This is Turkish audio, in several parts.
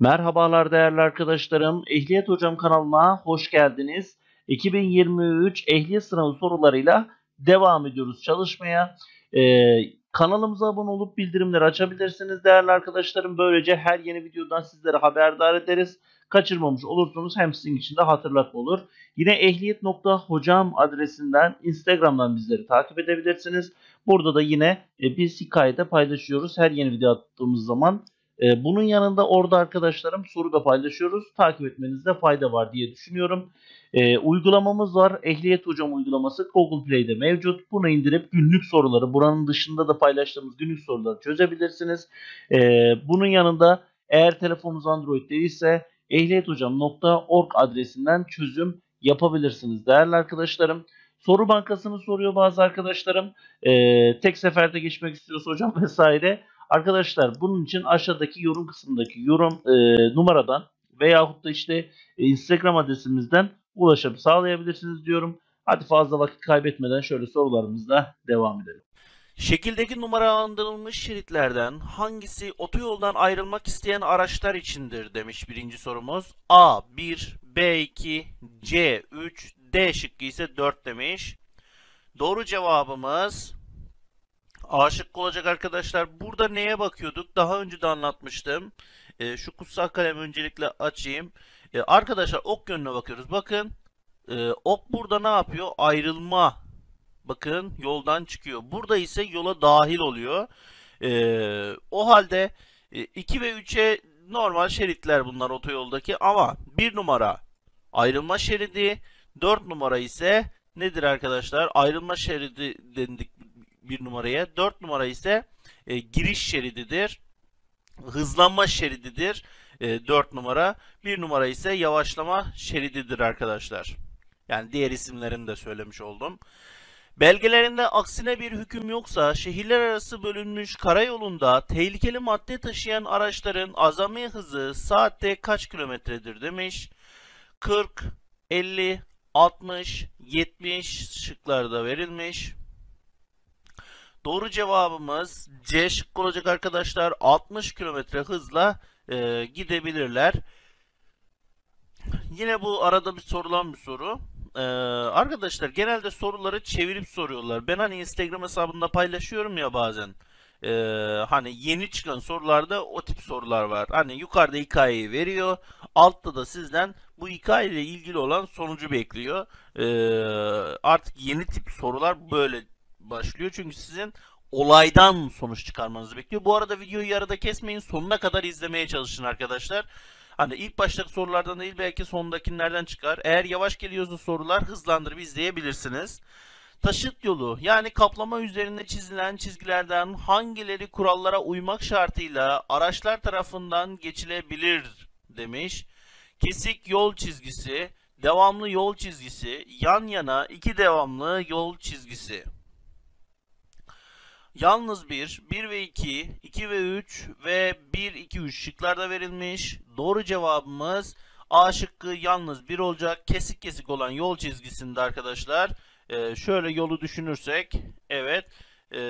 Merhabalar değerli arkadaşlarım. Ehliyet Hocam kanalına hoş geldiniz. 2023 ehliyet sınavı sorularıyla devam ediyoruz çalışmaya. Ee, kanalımıza abone olup bildirimleri açabilirsiniz değerli arkadaşlarım. Böylece her yeni videodan sizlere haberdar ederiz. Kaçırmamış olursunuz hem sizin için de hatırlatma olur. Yine ehliyet.hocam adresinden Instagram'dan bizleri takip edebilirsiniz. Burada da yine e, biz hikayede paylaşıyoruz her yeni video attığımız zaman. Ee, bunun yanında orada arkadaşlarım soru da paylaşıyoruz. Takip etmenizde fayda var diye düşünüyorum. Ee, uygulamamız var. Ehliyet Hocam uygulaması Google Play'de mevcut. Bunu indirip günlük soruları, buranın dışında da paylaştığımız günlük soruları çözebilirsiniz. Ee, bunun yanında eğer telefonunuz Android değilse ehliyethocam.org adresinden çözüm yapabilirsiniz değerli arkadaşlarım. Soru bankasını soruyor bazı arkadaşlarım. Ee, tek seferde geçmek istiyorsa hocam vesaire. Arkadaşlar bunun için aşağıdaki yorum kısmındaki yorum e, numaradan veyahut da işte e, Instagram adresimizden ulaşıp sağlayabilirsiniz diyorum. Hadi fazla vakit kaybetmeden şöyle sorularımızla devam edelim. Şekildeki numaralandırılmış şeritlerden hangisi otoyoldan ayrılmak isteyen araçlar içindir demiş birinci sorumuz. A 1, B 2, C 3, D şıkkı ise 4 demiş. Doğru cevabımız A şıkkı olacak arkadaşlar. Burada neye bakıyorduk? Daha önce de anlatmıştım. E, şu kutsal kalemi öncelikle açayım. E, arkadaşlar ok yönüne bakıyoruz. Bakın e, ok burada ne yapıyor? Ayrılma bakın yoldan çıkıyor. Burada ise yola dahil oluyor. Ee, o halde 2 ve 3'e normal şeritler bunlar otoyoldaki ama 1 numara ayrılma şeridi 4 numara ise nedir arkadaşlar? Ayrılma şeridi dendik bir numaraya. 4 numara ise e, giriş şerididir. Hızlanma şerididir. E, 4 numara. 1 numara ise yavaşlama şerididir arkadaşlar. Yani diğer isimlerini de söylemiş oldum. Belgelerinde aksine bir hüküm yoksa şehirler arası bölünmüş karayolunda tehlikeli madde taşıyan araçların azami hızı saatte kaç kilometredir demiş. 40, 50, 60, 70 şıklarda verilmiş. Doğru cevabımız C şıkkı olacak arkadaşlar. 60 kilometre hızla e, gidebilirler. Yine bu arada bir sorulan bir soru. Ee, arkadaşlar genelde soruları çevirip soruyorlar. Ben hani Instagram hesabında paylaşıyorum ya bazen. Ee, hani yeni çıkan sorularda o tip sorular var. Hani yukarıda hikayeyi veriyor. Altta da sizden bu hikayeyle ilgili olan sonucu bekliyor. Ee, artık yeni tip sorular böyle başlıyor. Çünkü sizin olaydan sonuç çıkarmanızı bekliyor. Bu arada videoyu yarıda kesmeyin. Sonuna kadar izlemeye çalışın arkadaşlar. Hani ilk baştaki sorulardan değil belki sondakilerden çıkar. Eğer yavaş geliyorsa sorular hızlandırıp izleyebilirsiniz. Taşıt yolu yani kaplama üzerinde çizilen çizgilerden hangileri kurallara uymak şartıyla araçlar tarafından geçilebilir demiş. Kesik yol çizgisi, devamlı yol çizgisi, yan yana iki devamlı yol çizgisi. Yalnız 1, 1 ve 2, 2 ve 3 ve 1, 2, 3 şıklarda verilmiş. Doğru cevabımız A şıkkı yalnız 1 olacak. Kesik kesik olan yol çizgisinde arkadaşlar. E, şöyle yolu düşünürsek. Evet. E,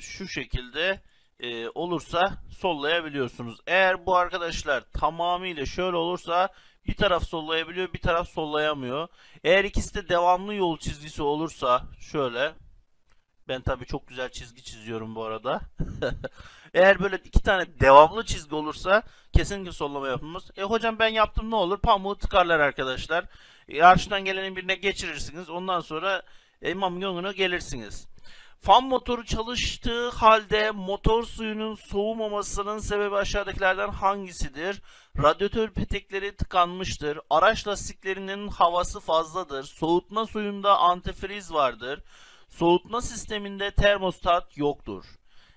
şu şekilde e, olursa sollayabiliyorsunuz. Eğer bu arkadaşlar tamamıyla şöyle olursa bir taraf sollayabiliyor bir taraf sollayamıyor. Eğer ikisi de devamlı yol çizgisi olursa şöyle ben tabii çok güzel çizgi çiziyorum bu arada. Eğer böyle iki tane devamlı çizgi olursa kesinlikle sollama yapılmaz. E hocam ben yaptım ne olur? Pamuğu tıkarlar arkadaşlar. E, arşından gelenin birine geçirirsiniz. Ondan sonra imam yoluna gelirsiniz. Fan motoru çalıştığı halde motor suyunun soğumamasının sebebi aşağıdakilerden hangisidir? Radyatör petekleri tıkanmıştır. Araç lastiklerinin havası fazladır. Soğutma suyunda antifriz vardır. Soğutma sisteminde termostat yoktur.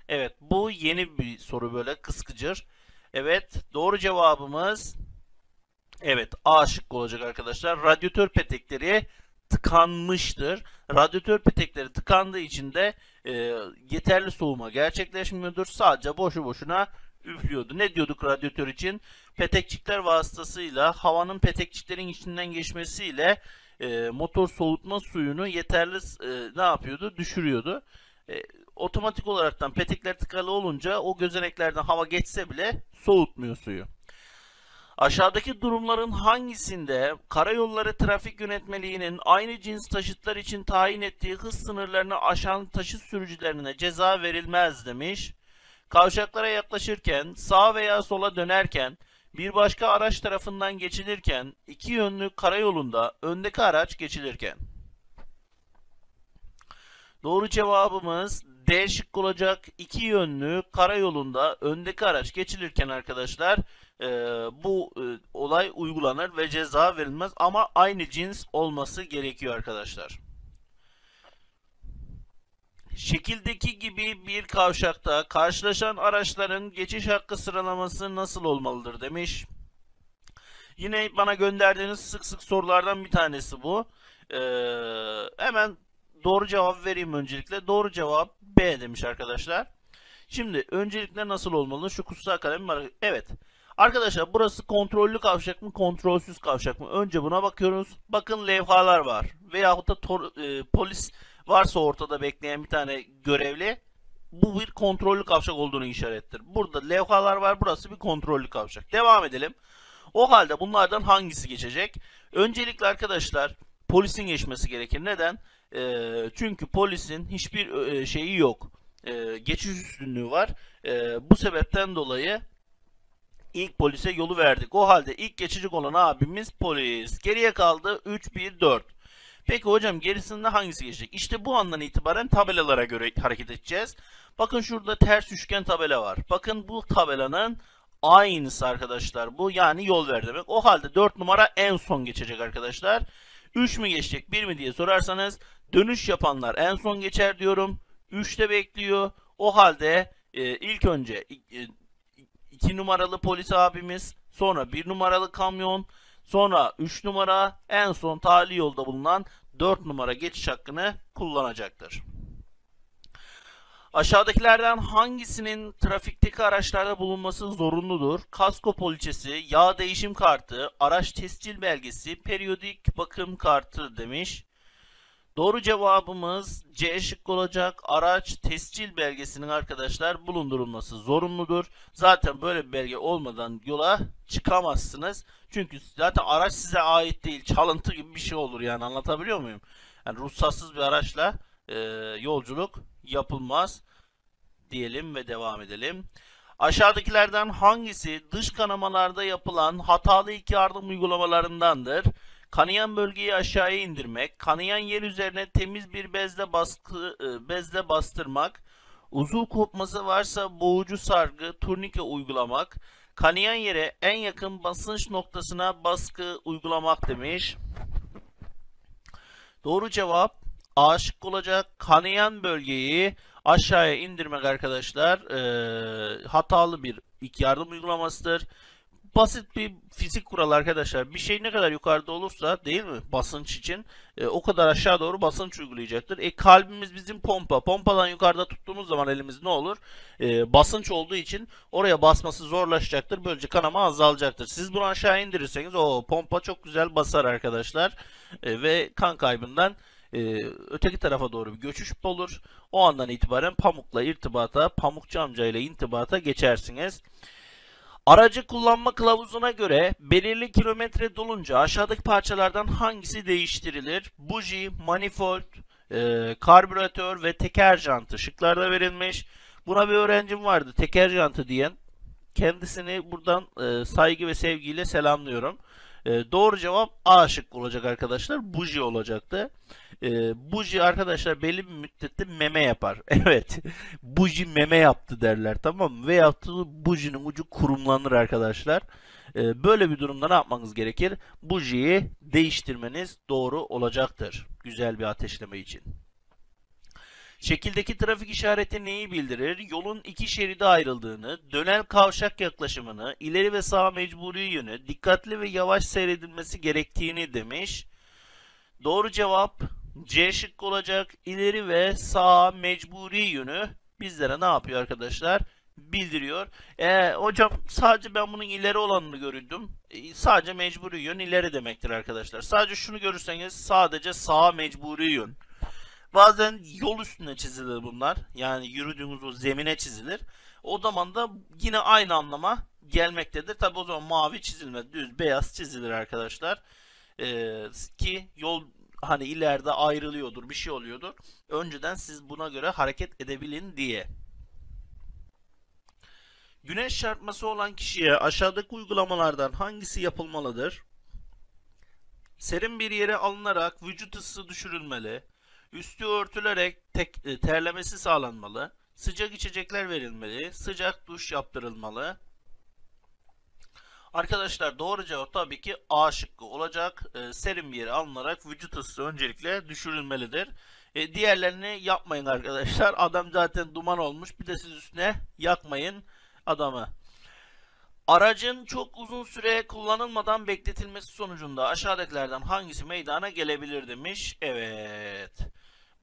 Evet bu yeni bir soru böyle kıskıcır. Evet doğru cevabımız evet A şıkkı olacak arkadaşlar. Radyatör petekleri tıkanmıştır. Radyatör petekleri tıkandığı için de e, yeterli soğuma gerçekleşmiyordur. Sadece boşu boşuna üflüyordu. Ne diyorduk radyatör için? Petekçikler vasıtasıyla havanın petekçiklerin içinden geçmesiyle e, motor soğutma suyunu yeterli e, ne yapıyordu? Düşürüyordu. E, otomatik olaraktan petekler tıkalı olunca o gözeneklerden hava geçse bile soğutmuyor suyu. Aşağıdaki durumların hangisinde karayolları trafik yönetmeliğinin aynı cins taşıtlar için tayin ettiği hız sınırlarını aşan taşıt sürücülerine ceza verilmez demiş. Kavşaklara yaklaşırken, sağ veya sola dönerken, bir başka araç tarafından geçilirken, iki yönlü karayolunda öndeki araç geçilirken. Doğru cevabımız D şıkkı olacak. İki yönlü karayolunda öndeki araç geçilirken arkadaşlar e, bu e, olay uygulanır ve ceza verilmez ama aynı cins olması gerekiyor arkadaşlar. Şekildeki gibi bir kavşakta karşılaşan araçların geçiş hakkı sıralaması nasıl olmalıdır demiş. Yine bana gönderdiğiniz sık sık sorulardan bir tanesi bu. Ee, hemen doğru cevap vereyim öncelikle. Doğru cevap B demiş arkadaşlar. Şimdi öncelikle nasıl olmalı? Şu kutsal kalem. Evet. Arkadaşlar burası kontrollü kavşak mı kontrolsüz kavşak mı? Önce buna bakıyoruz. Bakın levhalar var. Veyahut da e, polis varsa ortada bekleyen bir tane görevli. Bu bir kontrollü kavşak olduğunu işarettir. Burada levhalar var. Burası bir kontrollü kavşak. Devam edelim. O halde bunlardan hangisi geçecek? Öncelikle arkadaşlar polisin geçmesi gerekir. Neden? Ee, çünkü polisin hiçbir e, şeyi yok. Ee, geçiş üstünlüğü var. Ee, bu sebepten dolayı ilk polise yolu verdik. O halde ilk geçecek olan abimiz polis. Geriye kaldı 3, 1, 4. Peki hocam gerisinde hangisi geçecek? İşte bu andan itibaren tabelalara göre hareket edeceğiz. Bakın şurada ters üçgen tabela var. Bakın bu tabelanın aynısı arkadaşlar bu. Yani yol ver demek. O halde 4 numara en son geçecek arkadaşlar. 3 mü geçecek 1 mi diye sorarsanız dönüş yapanlar en son geçer diyorum. 3'te bekliyor. O halde e, ilk önce 2 numaralı polis abimiz, sonra 1 numaralı kamyon, sonra 3 numara, en son tali yolda bulunan 4 numara geçiş hakkını kullanacaktır. Aşağıdakilerden hangisinin trafikteki araçlarda bulunması zorunludur? Kasko poliçesi, yağ değişim kartı, araç tescil belgesi, periyodik bakım kartı demiş. Doğru cevabımız C şıkkı olacak. Araç tescil belgesinin arkadaşlar bulundurulması zorunludur. Zaten böyle bir belge olmadan yola çıkamazsınız. Çünkü zaten araç size ait değil. Çalıntı gibi bir şey olur yani anlatabiliyor muyum? Yani ruhsatsız bir araçla e, yolculuk yapılmaz diyelim ve devam edelim. Aşağıdakilerden hangisi dış kanamalarda yapılan hatalı ilk yardım uygulamalarındandır? Kanayan bölgeyi aşağıya indirmek, kanayan yer üzerine temiz bir bezle baskı e, bezle bastırmak, uzuv kopması varsa boğucu sargı, turnike uygulamak, kanayan yere en yakın basınç noktasına baskı uygulamak demiş. Doğru cevap A şık olacak. Kanayan bölgeyi aşağıya indirmek arkadaşlar e, hatalı bir ilk yardım uygulamasıdır. Basit bir fizik kuralı arkadaşlar. Bir şey ne kadar yukarıda olursa değil mi basınç için e, o kadar aşağı doğru basınç uygulayacaktır. E kalbimiz bizim pompa. Pompadan yukarıda tuttuğumuz zaman elimiz ne olur? E, basınç olduğu için oraya basması zorlaşacaktır. Böylece kanama azalacaktır. Siz bunu aşağı indirirseniz o pompa çok güzel basar arkadaşlar. E, ve kan kaybından e, öteki tarafa doğru bir göçüş olur. O andan itibaren pamukla irtibata, pamukçu amca ile intibata geçersiniz. Aracı kullanma kılavuzuna göre belirli kilometre dolunca aşağıdaki parçalardan hangisi değiştirilir? Buji, manifold, e, karbüratör ve teker jantı şıklarda verilmiş. Buna bir öğrencim vardı teker jantı diyen. Kendisini buradan e, saygı ve sevgiyle selamlıyorum. E, doğru cevap A şık olacak arkadaşlar. Buji olacaktı. E, buji arkadaşlar belli bir müddette meme yapar. Evet. buji meme yaptı derler tamam mı? Veyahut bujinin ucu kurumlanır arkadaşlar. E, böyle bir durumda ne yapmanız gerekir? Bujiyi değiştirmeniz doğru olacaktır. Güzel bir ateşleme için. Şekildeki trafik işareti neyi bildirir? Yolun iki şeride ayrıldığını, dönel kavşak yaklaşımını, ileri ve sağ mecburi yönü, dikkatli ve yavaş seyredilmesi gerektiğini demiş. Doğru cevap C şıkkı olacak. İleri ve sağ mecburi yönü bizlere ne yapıyor arkadaşlar? Bildiriyor. Ee, hocam sadece ben bunun ileri olanını görüldüm. Ee, sadece mecburi yön ileri demektir arkadaşlar. Sadece şunu görürseniz sadece sağ mecburi yön. Bazen yol üstüne çizilir bunlar. Yani yürüdüğümüz o zemine çizilir. O zaman da yine aynı anlama gelmektedir. Tabi o zaman mavi çizilmez. Düz beyaz çizilir arkadaşlar. Ee, ki yol hani ileride ayrılıyordur bir şey oluyordur. Önceden siz buna göre hareket edebilin diye. Güneş çarpması olan kişiye aşağıdaki uygulamalardan hangisi yapılmalıdır? Serin bir yere alınarak vücut ısısı düşürülmeli. Üstü örtülerek tek, e, terlemesi sağlanmalı. Sıcak içecekler verilmeli. Sıcak duş yaptırılmalı. Arkadaşlar doğru cevap tabii ki A şıkkı olacak. E, serin bir yere alınarak vücut ısısı öncelikle düşürülmelidir. E, diğerlerini yapmayın arkadaşlar. Adam zaten duman olmuş. Bir de siz üstüne yakmayın adamı. Aracın çok uzun süre kullanılmadan bekletilmesi sonucunda aşağıdakilerden hangisi meydana gelebilir demiş. Evet.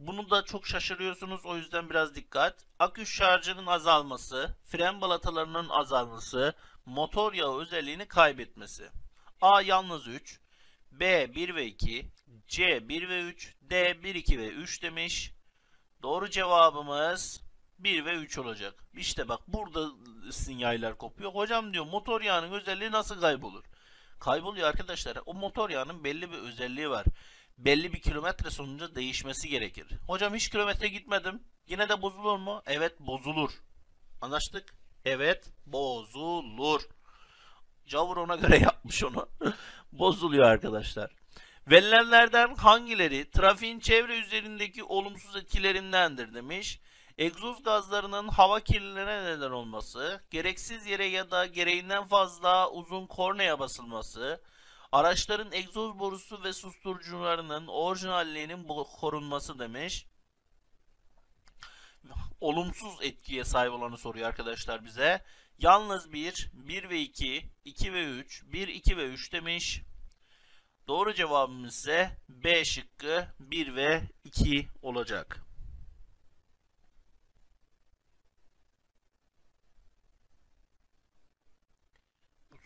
Bunu da çok şaşırıyorsunuz o yüzden biraz dikkat. Akü şarjının azalması, fren balatalarının azalması, motor yağı özelliğini kaybetmesi. A yalnız 3, B 1 ve 2, C 1 ve 3, D 1, 2 ve 3 demiş. Doğru cevabımız 1 ve 3 olacak. İşte bak burada sinyaller kopuyor. Hocam diyor motor yağının özelliği nasıl kaybolur? Kayboluyor arkadaşlar. O motor yağının belli bir özelliği var. Belli bir kilometre sonucu değişmesi gerekir. Hocam hiç kilometre gitmedim. Yine de bozulur mu? Evet bozulur. Anlaştık? Evet bozulur. Cavur ona göre yapmış onu. Bozuluyor arkadaşlar. Verilenlerden hangileri trafiğin çevre üzerindeki olumsuz etkilerindendir demiş. Egzoz gazlarının hava kirliliğine neden olması, gereksiz yere ya da gereğinden fazla uzun kornaya basılması, araçların egzoz borusu ve susturucularının orijinalliğinin korunması demiş. Olumsuz etkiye sahip olanı soruyor arkadaşlar bize. Yalnız 1, 1 ve 2, 2 ve 3, 1, 2 ve 3 demiş. Doğru cevabımız ise B şıkkı 1 ve 2 olacak.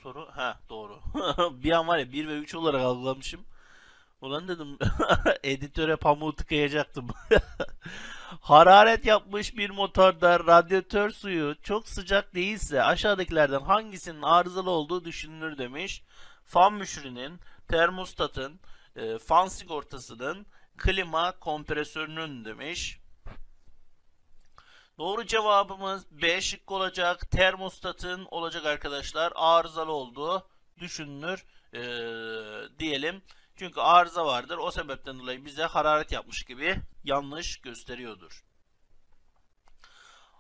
Soru. Ha doğru. bir an var ya 1 ve 3 olarak algılamışım. Ulan dedim editöre pamuğu tıkayacaktım. Hararet yapmış bir motorda radyatör suyu çok sıcak değilse aşağıdakilerden hangisinin arızalı olduğu düşünülür demiş. Fan müşürünün, termostatın, e, fan sigortasının, klima kompresörünün demiş. Doğru cevabımız B şık olacak. Termostatın olacak arkadaşlar. Arızalı olduğu düşünülür ee, diyelim. Çünkü arıza vardır. O sebepten dolayı bize hararet yapmış gibi yanlış gösteriyordur.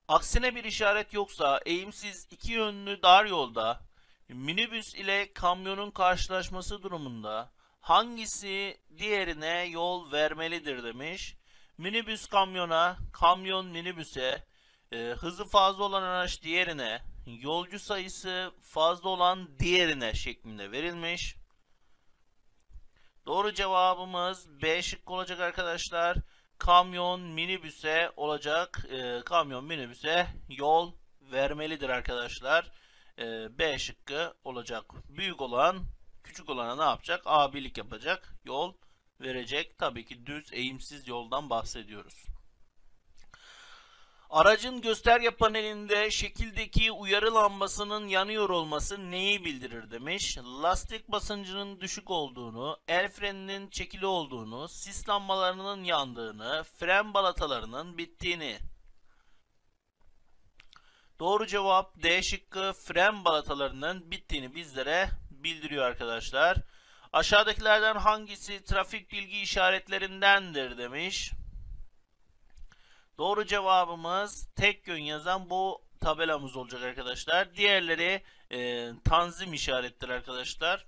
Aksine bir işaret yoksa eğimsiz iki yönlü dar yolda minibüs ile kamyonun karşılaşması durumunda hangisi diğerine yol vermelidir demiş minibüs kamyona, kamyon minibüse, e, hızı fazla olan araç diğerine, yolcu sayısı fazla olan diğerine şeklinde verilmiş. Doğru cevabımız B şıkkı olacak arkadaşlar. Kamyon minibüse olacak. E, kamyon minibüse yol vermelidir arkadaşlar. E, B şıkkı olacak. Büyük olan küçük olana ne yapacak? A birlik yapacak. Yol verecek. Tabii ki düz eğimsiz yoldan bahsediyoruz. Aracın gösterge panelinde şekildeki uyarı lambasının yanıyor olması neyi bildirir demiş. Lastik basıncının düşük olduğunu, el freninin çekili olduğunu, sis lambalarının yandığını, fren balatalarının bittiğini. Doğru cevap D şıkkı fren balatalarının bittiğini bizlere bildiriyor arkadaşlar. Aşağıdakilerden hangisi trafik bilgi işaretlerindendir demiş. Doğru cevabımız tek yön yazan bu tabelamız olacak arkadaşlar. Diğerleri e, tanzim işarettir arkadaşlar.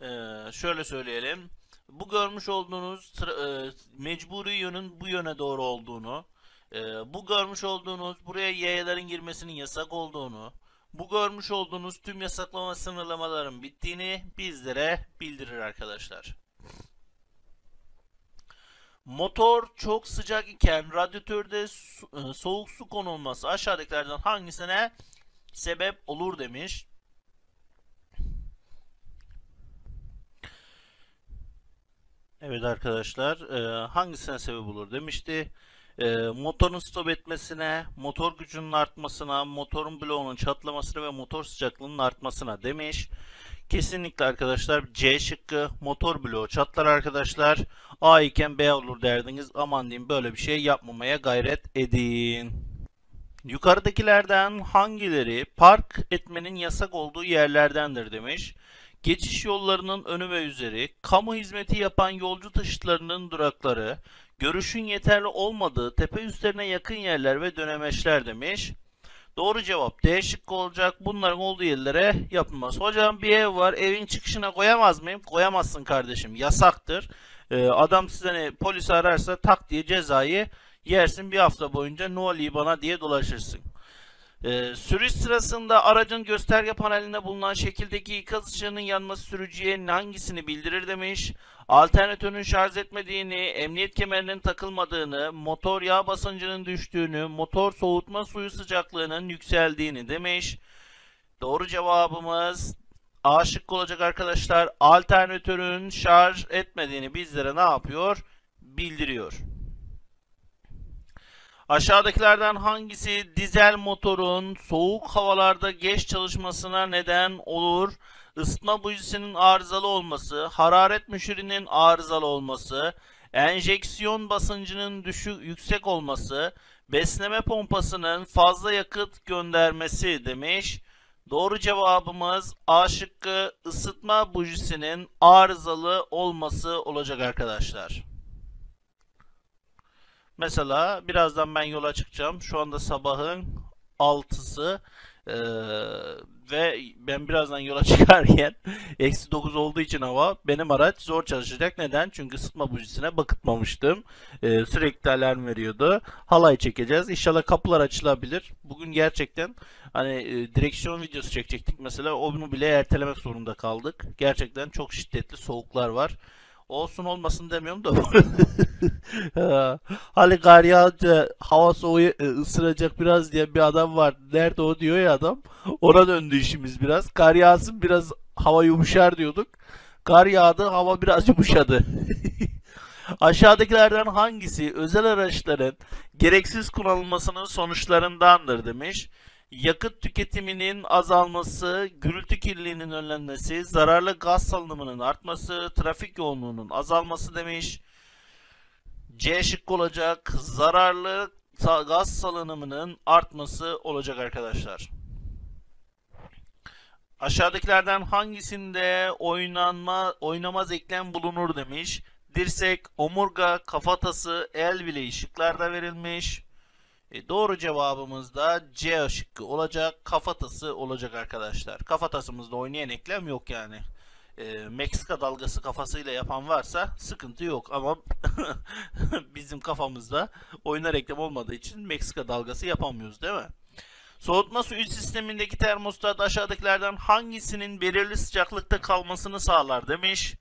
E, şöyle söyleyelim. Bu görmüş olduğunuz e, mecburi yönün bu yöne doğru olduğunu, e, bu görmüş olduğunuz buraya yayaların girmesinin yasak olduğunu, bu görmüş olduğunuz tüm yasaklama sınırlamaların bittiğini bizlere bildirir arkadaşlar. Motor çok sıcak iken radyatörde su, e, soğuk su konulması aşağıdakilerden hangisine sebep olur demiş. Evet arkadaşlar e, hangisine sebep olur demişti. E, motorun stop etmesine, motor gücünün artmasına, motorun bloğunun çatlamasına ve motor sıcaklığının artmasına demiş. Kesinlikle arkadaşlar C şıkkı motor bloğu çatlar arkadaşlar. A iken B olur derdiniz. Aman diyeyim böyle bir şey yapmamaya gayret edin. Yukarıdakilerden hangileri park etmenin yasak olduğu yerlerdendir demiş. Geçiş yollarının önü ve üzeri, kamu hizmeti yapan yolcu taşıtlarının durakları, görüşün yeterli olmadığı tepe üstlerine yakın yerler ve dönemeçler demiş. Doğru cevap D şıkkı olacak. Bunların olduğu yerlere yapılmaz. Hocam bir ev var. Evin çıkışına koyamaz mıyım? Koyamazsın kardeşim. Yasaktır. Ee, adam size ne, polis ararsa tak diye cezayı yersin. Bir hafta boyunca ne bana diye dolaşırsın. Ee, sürüş sırasında aracın gösterge panelinde bulunan şekildeki ikaz ışığının yanması sürücüye hangisini bildirir demiş. Alternatörün şarj etmediğini, emniyet kemerinin takılmadığını, motor yağ basıncının düştüğünü, motor soğutma suyu sıcaklığının yükseldiğini demiş. Doğru cevabımız A şıkkı olacak arkadaşlar. Alternatörün şarj etmediğini bizlere ne yapıyor? Bildiriyor. Aşağıdakilerden hangisi dizel motorun soğuk havalarda geç çalışmasına neden olur? Isıtma bujisinin arızalı olması, hararet müşürinin arızalı olması, enjeksiyon basıncının düşük yüksek olması, besleme pompasının fazla yakıt göndermesi demiş. Doğru cevabımız A şıkkı ısıtma bujisinin arızalı olması olacak arkadaşlar. Mesela birazdan ben yola çıkacağım. Şu anda sabahın 6'sı ee, ve ben birazdan yola çıkarken eksi 9 olduğu için hava benim araç zor çalışacak. Neden? Çünkü ısıtma bujisine bakıtmamıştım. Ee, sürekli alarm veriyordu. Halay çekeceğiz. İnşallah kapılar açılabilir. Bugün gerçekten hani e, direksiyon videosu çekecektik mesela. Onu bile ertelemek zorunda kaldık. Gerçekten çok şiddetli soğuklar var. Olsun olmasın demiyorum da. hani kar yağınca hava soğuğu e, ısıracak biraz diye bir adam var. Nerede o diyor ya adam. Ona döndü işimiz biraz. Kar yağsın biraz hava yumuşar diyorduk. Kar yağdı hava biraz yumuşadı. Aşağıdakilerden hangisi özel araçların gereksiz kullanılmasının sonuçlarındandır demiş yakıt tüketiminin azalması, gürültü kirliliğinin önlenmesi, zararlı gaz salınımının artması, trafik yoğunluğunun azalması demiş. C şıkkı olacak. Zararlı gaz salınımının artması olacak arkadaşlar. Aşağıdakilerden hangisinde oynanma oynamaz eklem bulunur demiş. Dirsek, omurga, kafatası, el bileği şıklarda verilmiş. E, doğru cevabımız da C şıkkı olacak. Kafatası olacak arkadaşlar. Kafatasımızda oynayan eklem yok yani. E, Meksika dalgası kafasıyla yapan varsa sıkıntı yok ama bizim kafamızda oynar eklem olmadığı için Meksika dalgası yapamıyoruz değil mi? Soğutma suyu sistemindeki termostat aşağıdakilerden hangisinin belirli sıcaklıkta kalmasını sağlar demiş.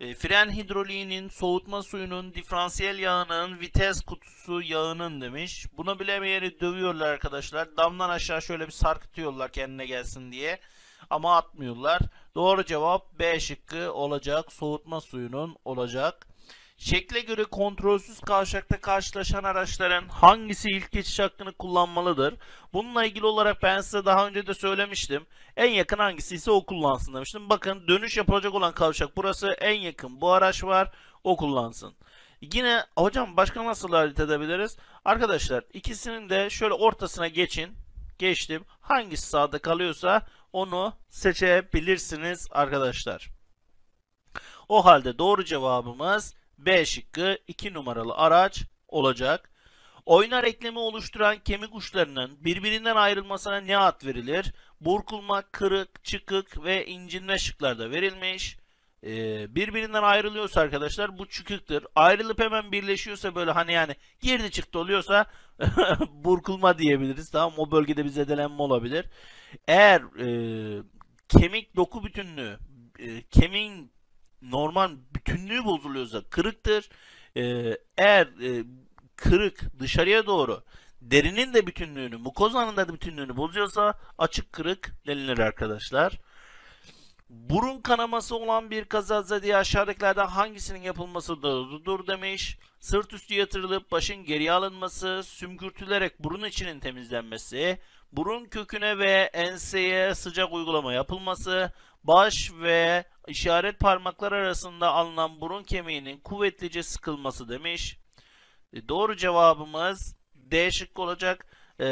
E, fren hidroliğinin, soğutma suyunun, diferansiyel yağının, vites kutusu yağının demiş. Bunu bilemeyeni dövüyorlar arkadaşlar. Damdan aşağı şöyle bir sarkıtıyorlar kendine gelsin diye. Ama atmıyorlar. Doğru cevap B şıkkı olacak. Soğutma suyunun olacak. Şekle göre kontrolsüz kavşakta karşılaşan araçların hangisi ilk geçiş hakkını kullanmalıdır? Bununla ilgili olarak ben size daha önce de söylemiştim. En yakın hangisi ise o kullansın demiştim. Bakın dönüş yapılacak olan kavşak burası en yakın. Bu araç var o kullansın. Yine hocam başka nasıl harita edebiliriz? Arkadaşlar ikisinin de şöyle ortasına geçin. Geçtim. Hangisi sağda kalıyorsa onu seçebilirsiniz arkadaşlar. O halde doğru cevabımız B şıkkı 2 numaralı araç olacak. Oynar eklemi oluşturan kemik uçlarının birbirinden ayrılmasına ne ad verilir? Burkulma, kırık, çıkık ve incinme şıklarda verilmiş. Ee, birbirinden ayrılıyorsa arkadaşlar bu çıkıktır. Ayrılıp hemen birleşiyorsa böyle hani yani girdi çıktı oluyorsa burkulma diyebiliriz. Tamam o bölgede bir zedelenme olabilir. Eğer e, kemik doku bütünlüğü e, kemiğin normal bütünlüğü bozuluyorsa kırıktır. Ee, eğer e, kırık dışarıya doğru derinin de bütünlüğünü, mukozanın da bütünlüğünü bozuyorsa açık kırık denilir arkadaşlar. Burun kanaması olan bir kazaza diye aşağıdakilerden hangisinin yapılması doğrudur demiş. Sırt üstü yatırılıp başın geriye alınması, sümkürtülerek burun içinin temizlenmesi, burun köküne ve enseye sıcak uygulama yapılması, baş ve işaret parmaklar arasında alınan burun kemiğinin kuvvetlice sıkılması demiş. E, Doğru cevabımız D şıkkı olacak. Ee,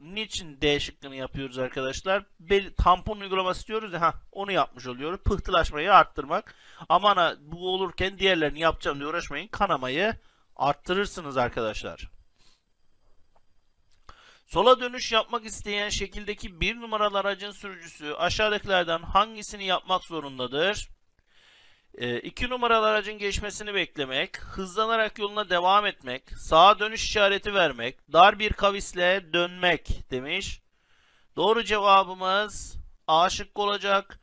niçin D şıkkını yapıyoruz arkadaşlar? Bel, tampon uygulaması diyoruz ya, heh, onu yapmış oluyoruz. Pıhtılaşmayı arttırmak. Aman ha, bu olurken diğerlerini yapacağım diye uğraşmayın. Kanamayı arttırırsınız arkadaşlar. Sola dönüş yapmak isteyen şekildeki bir numaralı aracın sürücüsü aşağıdakilerden hangisini yapmak zorundadır? 2 numaralı aracın geçmesini beklemek, hızlanarak yoluna devam etmek, sağa dönüş işareti vermek, dar bir kavisle dönmek demiş. Doğru cevabımız A şıkkı olacak.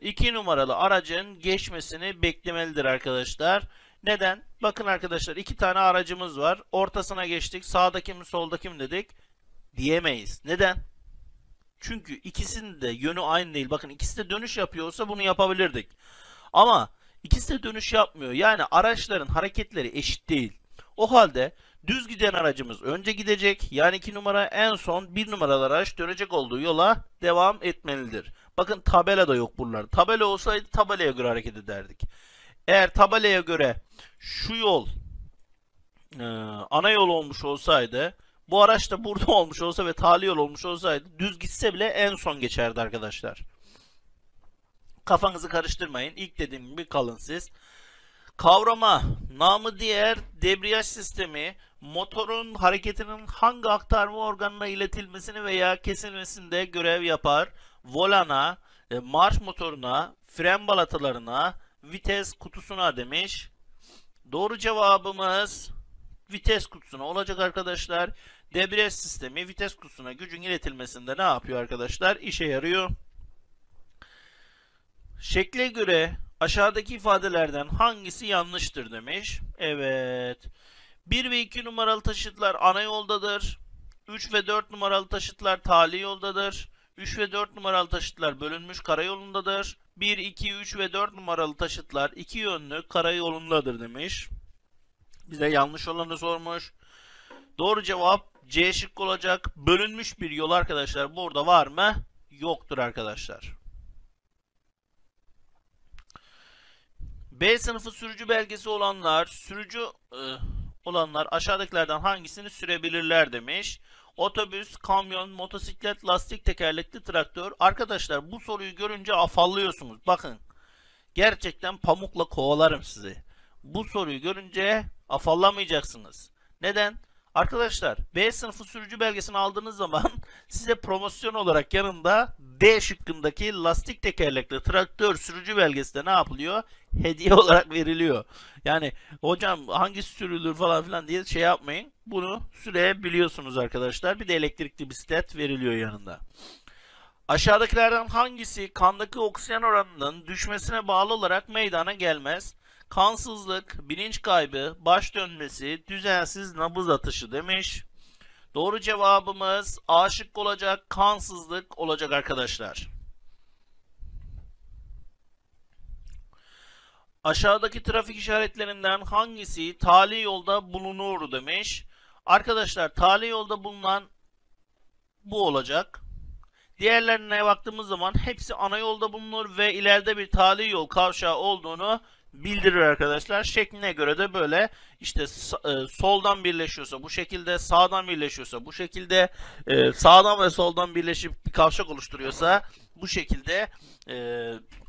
2 numaralı aracın geçmesini beklemelidir arkadaşlar. Neden? Bakın arkadaşlar iki tane aracımız var. Ortasına geçtik. Sağdaki mi soldaki mi dedik? Diyemeyiz. Neden? Çünkü ikisinin de yönü aynı değil. Bakın ikisi de dönüş yapıyorsa bunu yapabilirdik. Ama ikisi de dönüş yapmıyor. Yani araçların hareketleri eşit değil. O halde düz giden aracımız önce gidecek. Yani 2 numara en son 1 numaralı araç dönecek olduğu yola devam etmelidir. Bakın tabela da yok buralarda. Tabela olsaydı tabelaya göre hareket ederdik. Eğer tabelaya göre şu yol e, ana yol olmuş olsaydı bu araç da burada olmuş olsa ve tali yol olmuş olsaydı düz gitse bile en son geçerdi arkadaşlar. Kafanızı karıştırmayın. İlk dediğim gibi kalın siz. Kavrama, namı diğer debriyaj sistemi motorun hareketinin hangi aktarma organına iletilmesini veya kesilmesinde görev yapar. Volana, e, marş motoruna, fren balatalarına, vites kutusuna demiş. Doğru cevabımız vites kutusuna olacak arkadaşlar. Debriyaj sistemi vites kutusuna gücün iletilmesinde ne yapıyor arkadaşlar? İşe yarıyor. Şekle göre aşağıdaki ifadelerden hangisi yanlıştır demiş. Evet. 1 ve 2 numaralı taşıtlar ana yoldadır. 3 ve 4 numaralı taşıtlar tali yoldadır. 3 ve 4 numaralı taşıtlar bölünmüş karayolundadır. 1, 2, 3 ve 4 numaralı taşıtlar iki yönlü karayolundadır demiş. Bize yanlış olanı sormuş. Doğru cevap C şıkkı olacak. Bölünmüş bir yol arkadaşlar burada var mı? Yoktur arkadaşlar. B sınıfı sürücü belgesi olanlar, sürücü e, olanlar aşağıdakilerden hangisini sürebilirler demiş. Otobüs, kamyon, motosiklet, lastik tekerlekli traktör. Arkadaşlar bu soruyu görünce afallıyorsunuz. Bakın gerçekten pamukla kovalarım sizi. Bu soruyu görünce afallamayacaksınız. Neden? Arkadaşlar B sınıfı sürücü belgesini aldığınız zaman size promosyon olarak yanında D şıkkındaki lastik tekerlekli traktör sürücü belgesi de ne yapılıyor? Hediye olarak veriliyor. Yani hocam hangisi sürülür falan filan diye şey yapmayın. Bunu sürebiliyorsunuz arkadaşlar. Bir de elektrikli bisiklet veriliyor yanında. Aşağıdakilerden hangisi kandaki oksijen oranının düşmesine bağlı olarak meydana gelmez? Kansızlık, bilinç kaybı, baş dönmesi, düzensiz nabız atışı demiş. Doğru cevabımız A şıkkı olacak. Kansızlık olacak arkadaşlar. Aşağıdaki trafik işaretlerinden hangisi tali yolda bulunur demiş. Arkadaşlar tali yolda bulunan bu olacak. Diğerlerine baktığımız zaman hepsi ana yolda bulunur ve ileride bir tali yol kavşağı olduğunu bildirir arkadaşlar. Şekline göre de böyle işte e, soldan birleşiyorsa bu şekilde sağdan birleşiyorsa bu şekilde e, sağdan ve soldan birleşip bir kavşak oluşturuyorsa bu şekilde e,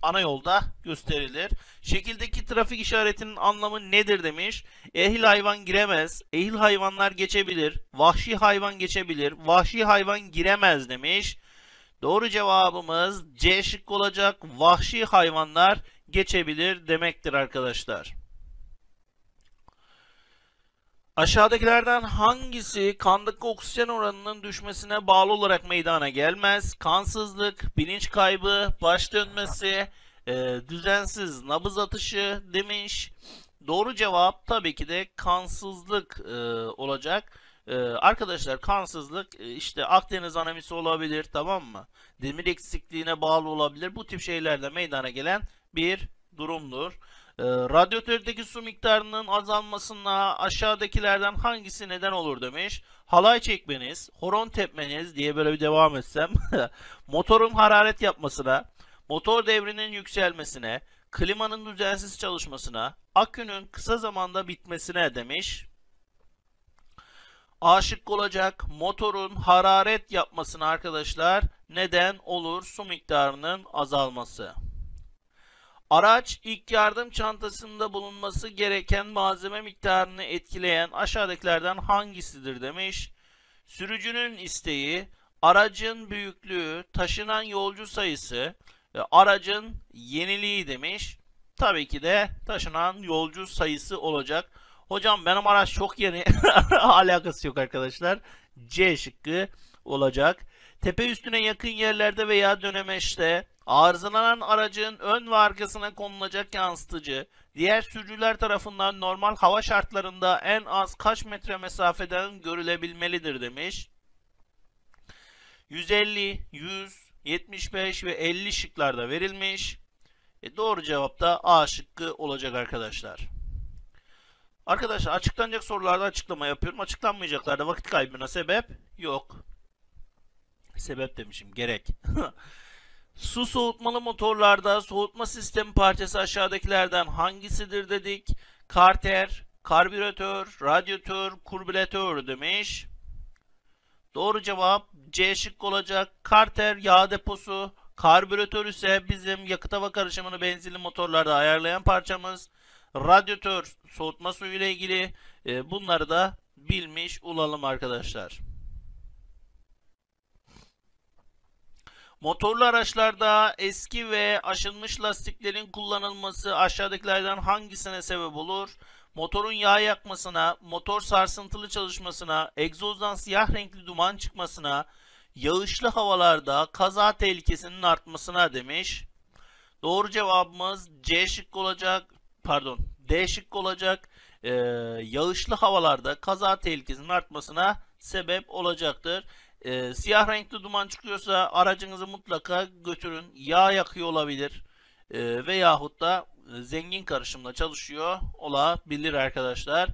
ana yolda gösterilir. Şekildeki trafik işaretinin anlamı nedir demiş. Ehil hayvan giremez. Ehil hayvanlar geçebilir. Vahşi hayvan geçebilir. Vahşi hayvan giremez demiş. Doğru cevabımız C şıkkı olacak. Vahşi hayvanlar geçebilir demektir arkadaşlar. Aşağıdakilerden hangisi kandaki oksijen oranının düşmesine bağlı olarak meydana gelmez? Kansızlık, bilinç kaybı, baş dönmesi, e, düzensiz nabız atışı demiş. Doğru cevap tabii ki de kansızlık e, olacak. Ee, arkadaşlar kansızlık e, işte Akdeniz anemisi olabilir tamam mı? Demir eksikliğine bağlı olabilir. Bu tip şeylerle meydana gelen bir durumdur. Ee, radyatördeki su miktarının azalmasına aşağıdakilerden hangisi neden olur demiş. Halay çekmeniz, horon tepmeniz diye böyle bir devam etsem. motorun hararet yapmasına, motor devrinin yükselmesine, klimanın düzensiz çalışmasına, akünün kısa zamanda bitmesine demiş. Aşık olacak motorun hararet yapmasına arkadaşlar neden olur su miktarının azalması. Araç ilk yardım çantasında bulunması gereken malzeme miktarını etkileyen aşağıdakilerden hangisidir demiş. Sürücünün isteği, aracın büyüklüğü, taşınan yolcu sayısı, aracın yeniliği demiş. Tabii ki de taşınan yolcu sayısı olacak. Hocam benim araç çok yeni. Alakası yok arkadaşlar. C şıkkı olacak. Tepe üstüne yakın yerlerde veya dönemeçte arızalanan aracın ön ve arkasına konulacak yansıtıcı diğer sürücüler tarafından normal hava şartlarında en az kaç metre mesafeden görülebilmelidir demiş. 150, 100, 75 ve 50 şıklarda verilmiş. E doğru cevap da A şıkkı olacak arkadaşlar. Arkadaşlar açıklanacak sorularda açıklama yapıyorum. Açıklanmayacaklarda vakit kaybına sebep yok. Sebep demişim gerek. Su soğutmalı motorlarda soğutma sistemi parçası aşağıdakilerden hangisidir dedik. Karter, karbüratör, radyatör, kurbülatör demiş. Doğru cevap C şık olacak. Karter yağ deposu, karbüratör ise bizim yakıt hava karışımını benzinli motorlarda ayarlayan parçamız. Radyatör soğutma suyu ile ilgili e, bunları da bilmiş olalım arkadaşlar. Motorlu araçlarda eski ve aşınmış lastiklerin kullanılması aşağıdakilerden hangisine sebep olur? Motorun yağ yakmasına, motor sarsıntılı çalışmasına, egzozdan siyah renkli duman çıkmasına, yağışlı havalarda kaza tehlikesinin artmasına demiş. Doğru cevabımız C şık olacak. Pardon D şık olacak. Ee, yağışlı havalarda kaza tehlikesinin artmasına sebep olacaktır. Ee, siyah renkli duman çıkıyorsa aracınızı mutlaka götürün. Yağ yakıyor olabilir. Ee, veyahut da zengin karışımla çalışıyor olabilir arkadaşlar.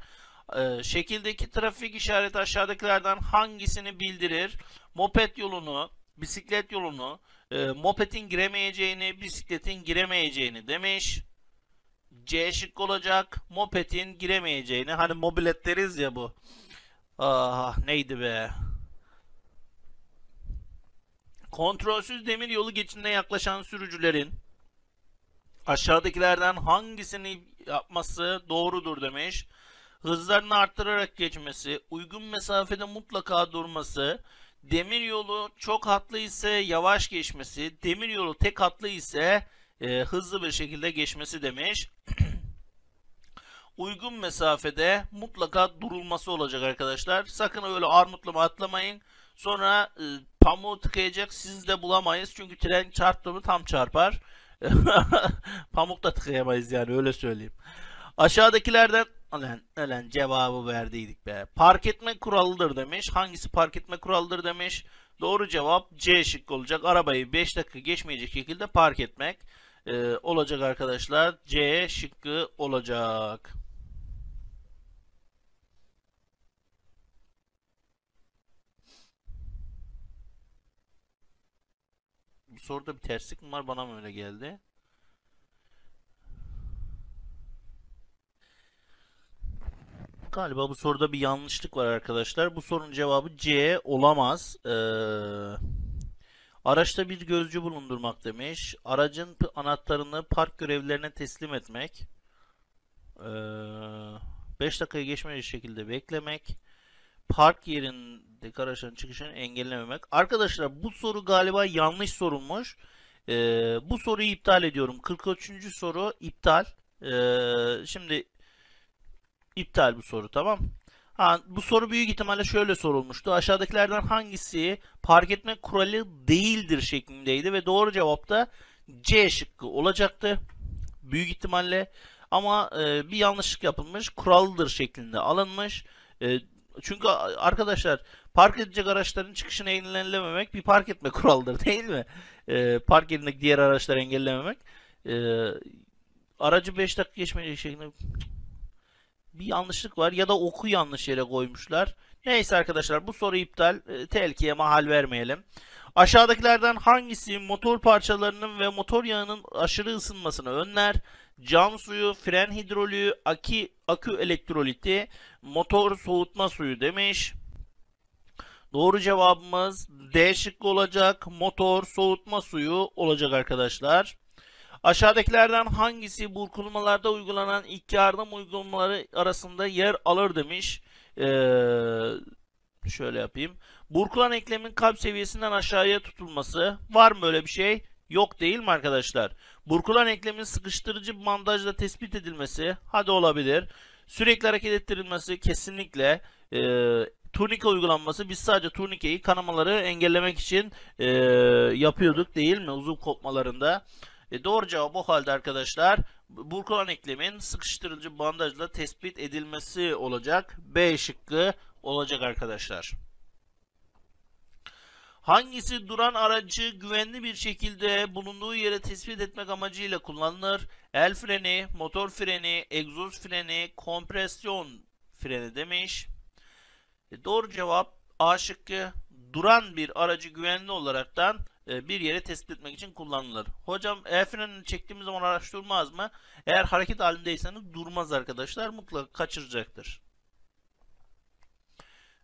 Ee, şekildeki trafik işareti aşağıdakilerden hangisini bildirir? Moped yolunu, bisiklet yolunu, e, mopedin giremeyeceğini, bisikletin giremeyeceğini demiş. C şık olacak. Mopedin giremeyeceğini. Hani mobilet deriz ya bu. Ah neydi be. Kontrolsüz demir yolu geçidine yaklaşan sürücülerin aşağıdakilerden hangisini yapması doğrudur demiş. Hızlarını arttırarak geçmesi, uygun mesafede mutlaka durması, demir yolu çok hatlı ise yavaş geçmesi, demir yolu tek hatlı ise e, hızlı bir şekilde geçmesi demiş. uygun mesafede mutlaka durulması olacak arkadaşlar. Sakın öyle armutlama atlamayın. Sonra e, pamuğu tıkayacak siz de bulamayız. Çünkü tren çarptı mı tam çarpar. Pamuk da tıkayamayız yani öyle söyleyeyim. Aşağıdakilerden Ulan, ulan cevabı verdiydik be. Park etme kuralıdır demiş. Hangisi park etme kuralıdır demiş. Doğru cevap C şıkkı olacak. Arabayı 5 dakika geçmeyecek şekilde park etmek e, olacak arkadaşlar. C şıkkı olacak. Bu soruda bir terslik mi var bana mı öyle geldi? Galiba bu soruda bir yanlışlık var arkadaşlar. Bu sorunun cevabı C olamaz. Ee, araçta bir gözcü bulundurmak demiş. Aracın anahtarını park görevlilerine teslim etmek. 5 ee, dakikayı geçmeyecek şekilde beklemek. Park yerindeki araçların çıkışını engellememek. Arkadaşlar bu soru galiba yanlış sorulmuş. Ee, bu soruyu iptal ediyorum. 43. soru iptal. Ee, şimdi iptal bu soru tamam. Ha, bu soru büyük ihtimalle şöyle sorulmuştu. Aşağıdakilerden hangisi park etme kuralı değildir şeklindeydi ve doğru cevap da C şıkkı olacaktı. Büyük ihtimalle ama e, bir yanlışlık yapılmış. Kuraldır şeklinde alınmış. E, Çünkü arkadaşlar park edecek araçların çıkışını engellememek bir park etme kuralıdır değil mi? Ee, park yerindeki diğer araçları engellememek. Ee, aracı 5 dakika geçmeyecek şeklinde bir yanlışlık var ya da oku yanlış yere koymuşlar. Neyse arkadaşlar bu soru iptal. E, tehlikeye mahal vermeyelim. Aşağıdakilerden hangisi motor parçalarının ve motor yağının aşırı ısınmasını önler? Cam suyu, fren hidrolüğü, akü, akü elektroliti, motor soğutma suyu demiş. Doğru cevabımız D şıkkı olacak. Motor soğutma suyu olacak arkadaşlar. Aşağıdakilerden hangisi burkulmalarda uygulanan ilk yardım uygulamaları arasında yer alır demiş. Ee, şöyle yapayım. Burkulan eklemin kalp seviyesinden aşağıya tutulması. Var mı öyle bir şey? Yok değil mi arkadaşlar? Burkulan eklemin sıkıştırıcı bandajla tespit edilmesi. Hadi olabilir. Sürekli hareket ettirilmesi kesinlikle. Ee, turnike uygulanması. Biz sadece turnikeyi kanamaları engellemek için e, yapıyorduk değil mi? Uzun kopmalarında. E, doğru cevap o halde arkadaşlar. Burkulan eklemin sıkıştırıcı bandajla tespit edilmesi olacak. B şıkkı olacak arkadaşlar. Hangisi duran aracı güvenli bir şekilde bulunduğu yere tespit etmek amacıyla kullanılır? El freni, motor freni, egzoz freni, kompresyon freni demiş. E doğru cevap A şıkkı. Duran bir aracı güvenli olaraktan e, bir yere tespit etmek için kullanılır. Hocam el frenini çektiğimiz zaman araç durmaz mı? Eğer hareket halindeyseniz durmaz arkadaşlar. Mutlaka kaçıracaktır.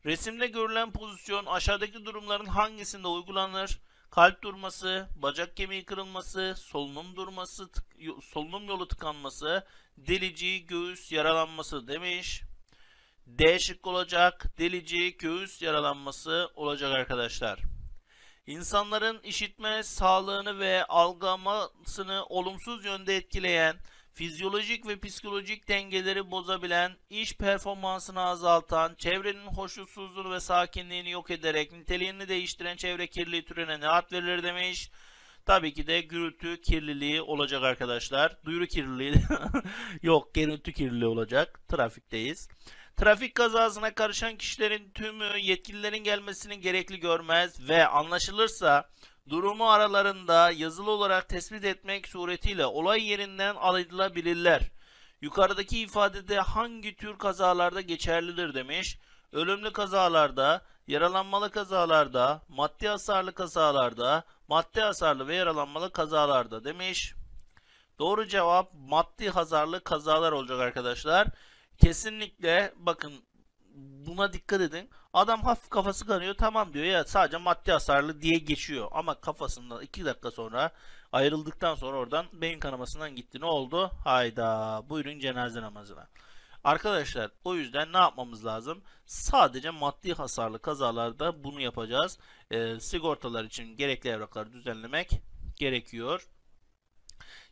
Resimde görülen pozisyon aşağıdaki durumların hangisinde uygulanır? Kalp durması, bacak kemiği kırılması, solunum durması, solunum yolu tıkanması, delici göğüs yaralanması demiş. D şık olacak. Delici göğüs yaralanması olacak arkadaşlar. İnsanların işitme sağlığını ve algılamasını olumsuz yönde etkileyen, fizyolojik ve psikolojik dengeleri bozabilen, iş performansını azaltan, çevrenin hoşnutsuzluğunu ve sakinliğini yok ederek niteliğini değiştiren çevre kirliliği türüne ne ad verilir demiş. Tabii ki de gürültü kirliliği olacak arkadaşlar. Duyuru kirliliği yok, gürültü kirliliği olacak. Trafikteyiz. Trafik kazasına karışan kişilerin tümü yetkililerin gelmesini gerekli görmez ve anlaşılırsa durumu aralarında yazılı olarak tespit etmek suretiyle olay yerinden ayrılabilirler. Yukarıdaki ifadede hangi tür kazalarda geçerlidir demiş. Ölümlü kazalarda, yaralanmalı kazalarda, maddi hasarlı kazalarda, maddi hasarlı ve yaralanmalı kazalarda demiş. Doğru cevap maddi hasarlı kazalar olacak arkadaşlar. Kesinlikle bakın buna dikkat edin. Adam hafif kafası kanıyor tamam diyor ya sadece maddi hasarlı diye geçiyor. Ama kafasından 2 dakika sonra ayrıldıktan sonra oradan beyin kanamasından gitti. Ne oldu? Hayda buyurun cenaze namazına. Arkadaşlar o yüzden ne yapmamız lazım? Sadece maddi hasarlı kazalarda bunu yapacağız. E, sigortalar için gerekli evrakları düzenlemek gerekiyor.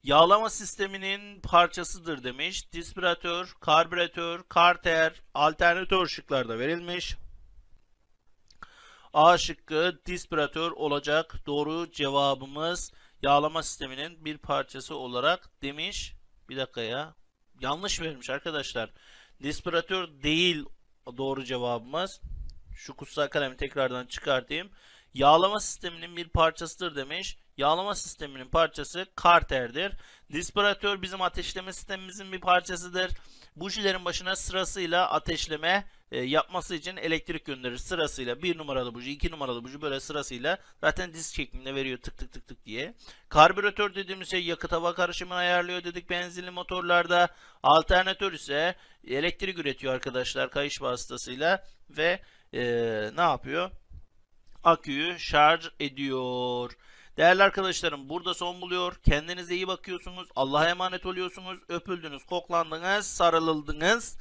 Yağlama sisteminin parçasıdır demiş. Dispiratör, karbüratör, karter, alternatör şıklarda verilmiş. A şıkkı dispiratör olacak. Doğru cevabımız yağlama sisteminin bir parçası olarak demiş. Bir dakika ya. Yanlış vermiş arkadaşlar. Dispiratör değil doğru cevabımız. Şu kutsal kalemi tekrardan çıkartayım. Yağlama sisteminin bir parçasıdır demiş. Yağlama sisteminin parçası karterdir. Dispiratör bizim ateşleme sistemimizin bir parçasıdır. Bujilerin başına sırasıyla ateşleme e, yapması için elektrik gönderir. Sırasıyla bir numaralı buji, iki numaralı buji böyle sırasıyla zaten disk şeklinde veriyor tık tık tık tık diye. Karbüratör dediğimiz şey yakıt hava karışımını ayarlıyor dedik benzinli motorlarda. Alternatör ise elektrik üretiyor arkadaşlar kayış vasıtasıyla ve e, ne yapıyor? Aküyü şarj ediyor. Değerli arkadaşlarım burada son buluyor. Kendinize iyi bakıyorsunuz. Allah'a emanet oluyorsunuz. Öpüldünüz, koklandınız, sarılıldınız.